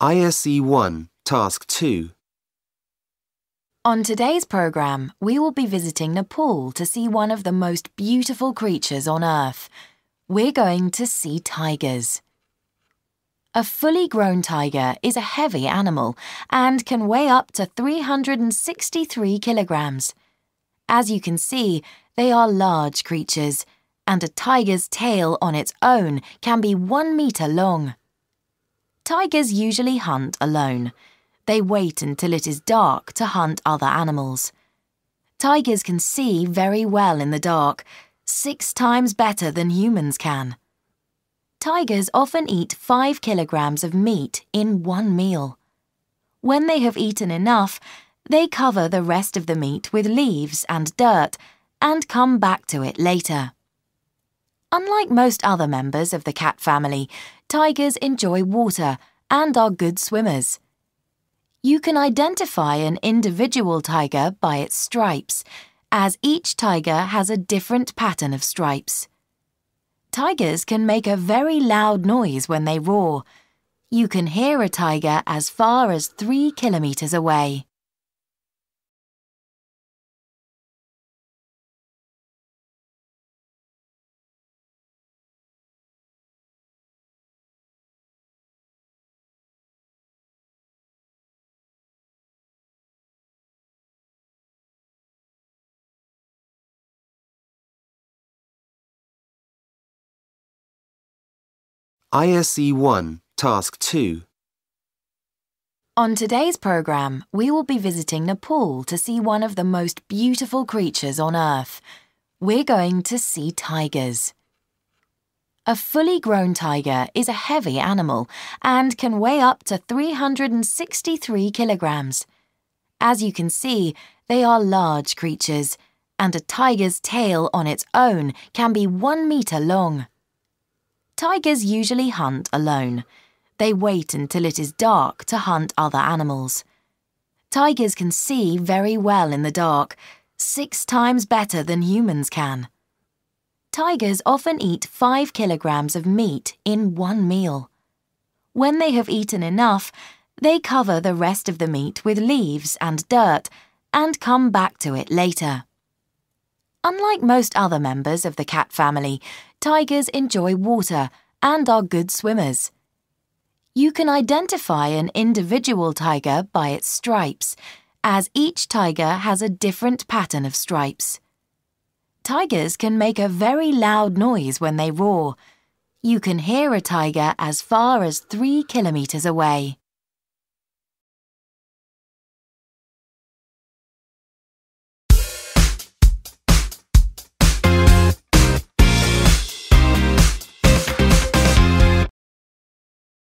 ISE 1, Task 2. On today's programme, we will be visiting Nepal to see one of the most beautiful creatures on Earth. We're going to see tigers. A fully grown tiger is a heavy animal and can weigh up to 363 kilograms. As you can see, they are large creatures, and a tiger's tail on its own can be one metre long. Tigers usually hunt alone. They wait until it is dark to hunt other animals. Tigers can see very well in the dark, six times better than humans can. Tigers often eat five kilograms of meat in one meal. When they have eaten enough, they cover the rest of the meat with leaves and dirt and come back to it later. Unlike most other members of the cat family, tigers enjoy water and are good swimmers. You can identify an individual tiger by its stripes, as each tiger has a different pattern of stripes. Tigers can make a very loud noise when they roar. You can hear a tiger as far as three kilometres away. ISE 1, Task 2. On today's programme, we will be visiting Nepal to see one of the most beautiful creatures on Earth. We're going to see tigers. A fully grown tiger is a heavy animal and can weigh up to 363 kilograms. As you can see, they are large creatures, and a tiger's tail on its own can be one metre long. Tigers usually hunt alone. They wait until it is dark to hunt other animals. Tigers can see very well in the dark, six times better than humans can. Tigers often eat five kilograms of meat in one meal. When they have eaten enough, they cover the rest of the meat with leaves and dirt and come back to it later. Unlike most other members of the cat family, tigers enjoy water and are good swimmers. You can identify an individual tiger by its stripes, as each tiger has a different pattern of stripes. Tigers can make a very loud noise when they roar. You can hear a tiger as far as three kilometres away.